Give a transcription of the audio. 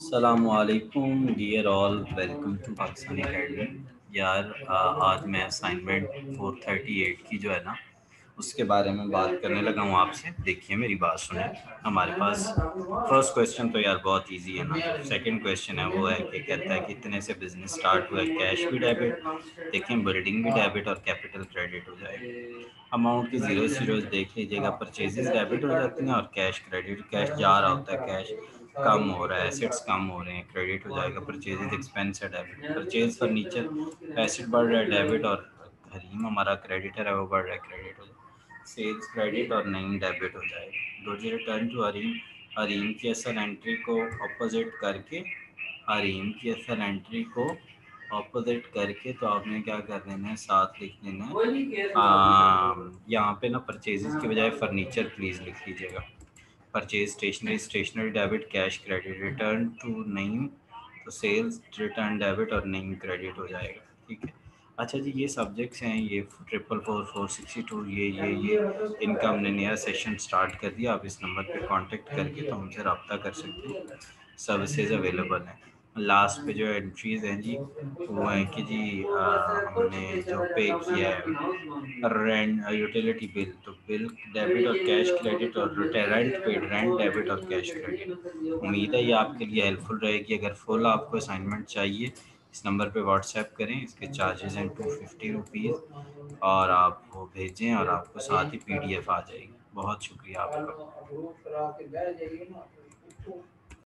السلام علیکم dear all welcome to Pakistani academy یار آج میں اسائنمنٹ فور تھرٹی ایٹ کی جو ہے نا اس کے بارے میں بات کرنے لگا ہوں آپ سے۔ دیکھیے، میری بات سنیں۔ ہمارے پاس فرسٹ کویشچن تو یار بہت ایزی ہے نا۔ سیکنڈ کویشچن ہے، وہ ہے کہ کہتا ہے کہ اتنے سے بزنس اسٹارٹ ہوا ہے کیش بھی ڈیبٹ دیکھیں بلڈنگ بھی ڈیبٹ اور کیپٹل کریڈٹ ہو جائے۔ اماؤنٹ کی زیرو زیروز دیکھ لیجیے گا۔ پرچیزز ڈیبٹ ہو جاتی ہیں اور کیش کریڈٹ کیش جا رہا ہوتا ہے کیش کم ہو رہا ہے ایسیٹس کم ہو رہے ہیں کریڈٹ ہو جائے گا۔ پرچیز ایکسپینس ہے ڈیبٹ پرچیز فرنیچر ایسٹ بڑھ رہا ہے ڈیبٹ اور حریم ہمارا کریڈیٹر ہے، وہ بڑھ رہا ہے کریڈٹ ہو جائے۔ سیلس کریڈٹ اور نہیں ڈیبٹ ہو جائے جی ریٹرن ٹو حریم حریم کی اصل انٹری کو اپوزٹ کر کے حریم کی اصل انٹری کو اپوزٹ کر کے تو آپ نے کیا کر دینا ہے؟ ساتھ لکھ دینا ہے۔ یہاں پہ نا پرچیزز کی بجائے فرنیچر پلیز لکھ لیجیے گا۔ Purchase stationery stationery debit cash credit return to name تو سیلس ریٹرن ڈیبٹ اور نیم کریڈٹ ہو جائے گا۔ اچھا جی یہ سبجیکٹس ہیں، یہ triple four four sixty two یہ یہ یہ، ان کا ہم نے نیا سیشن اسٹارٹ کر دیا۔ آپ اس نمبر پہ کانٹیکٹ کر کے تو ہم سے رابطہ کر سکتے ہیں۔ سروسز اویلیبل ہیں۔ لاسٹ پہ جو انٹریز ہیں جی وہ ہیں کہ جی ہم نے جو پے کیا ہے۔ رینٹ یوٹیلیٹی بل تو بل ڈیبٹ اور کیش کریڈٹ اور رینٹ پیڈ رینٹ ڈیبٹ اور کیش کریڈٹ امید ہے یہ آپ کے لیے ہیلپ فل رہے گی۔ اگر فل آپ کو اسائنمنٹ چاہیے اس نمبر پہ واٹس ایپ کریں، اس کے چارجز ہیں ٹو ففٹی روپیز اور آپ وہ بھیجیں اور آپ کو ساتھ ہی پی ڈی ایف آ جائے گی۔ بہت شکریہ آپ کا۔